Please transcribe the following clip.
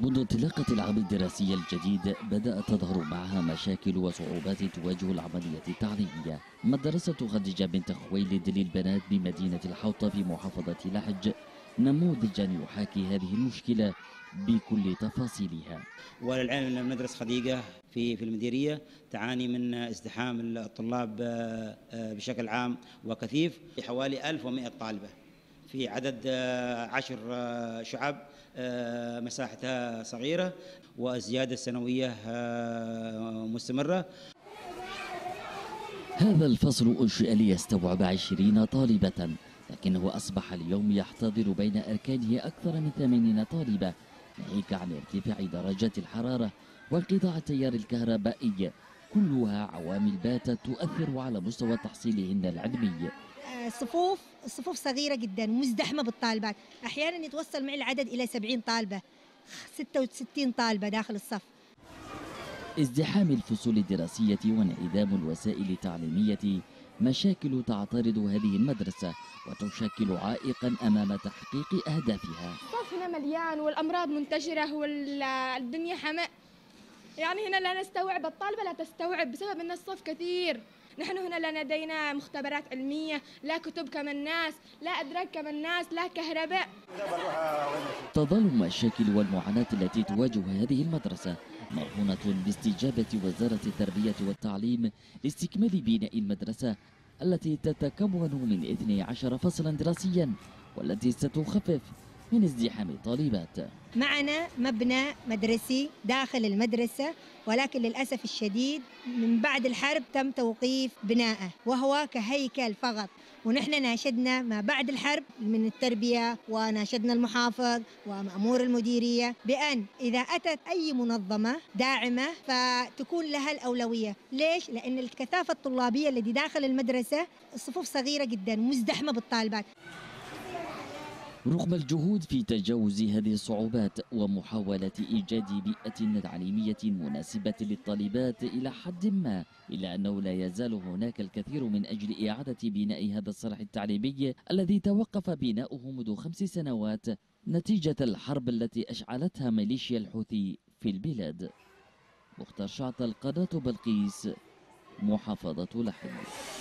منذ انطلاقة العام الدراسي الجديد بدأت تظهر معها مشاكل وصعوبات تواجه العملية التعليمية. مدرسة خديجة بنت خويلد للبنات بمدينة الحوطة في محافظة لحج. نموذجا يحاكي هذه المشكلة بكل تفاصيلها. وللعلم ان مدرسه خديجة في في المديرية تعاني من ازدحام الطلاب آه، آه، بشكل عام وكثيف. حوالي 1100 طالبة. في عدد آه، عشر شعب مساحتها صغيرة والزياده السنويه مستمرة. هذا الفصل أنشئ ليستوعب عشرين طالبة لكنه أصبح اليوم يحتضر بين أركانه أكثر من ثمانين طالبة ناهيك عن ارتفاع درجات الحرارة وانقطاع التيار الكهربائي كلها عوامل باتت تؤثر على مستوى تحصيلهن العلمي الصفوف الصفوف صغيرة جدا مزدحمة بالطالبات. أحيانا يتوصل معي العدد إلى 70 طالبة 66 طالبة داخل الصف. ازدحام الفصول الدراسية وانعدام الوسائل التعليمية مشاكل تعترض هذه المدرسة وتشكل عائقا أمام تحقيق أهدافها. الصف هنا مليان والأمراض منتشرة والدنيا حماء. يعني هنا لا نستوعب الطالبة لا تستوعب بسبب أن الصف كثير. نحن هنا لا لدينا مختبرات علمية لا كتب كما الناس لا أدراك كما الناس لا كهرباء. تظل المشاكل والمعاناة التي تواجه هذه المدرسة مرهونة باستجابة وزارة التربية والتعليم لاستكمال بناء المدرسة التي تتكون من 12 فصلا دراسيا والتي ستخفف من ازدحام الطالبات. معنا مبنى مدرسي داخل المدرسة ولكن للأسف الشديد من بعد الحرب تم توقيف بناءه وهو كهيكل فقط. ونحن ناشدنا ما بعد الحرب من التربية وناشدنا المحافظ ومأمور المديرية بأن إذا أتت أي منظمة داعمة فتكون لها الأولوية. ليش؟ لأن الكثافة الطلابية التي داخل المدرسة الصفوف صغيرة جدا مزدحمة بالطالبات. رغم الجهود في تجاوز هذه الصعوبات ومحاولة إيجاد بيئة تعليمية مناسبة للطالبات إلى حد ما إلا أنه لا يزال هناك الكثير من أجل إعادة بناء هذا الصرح التعليمي الذي توقف بناؤه منذ خمس سنوات نتيجة الحرب التي أشعلتها ميليشيا الحوثي في البلاد. مختار شعط القناة بلقيس محافظة لحج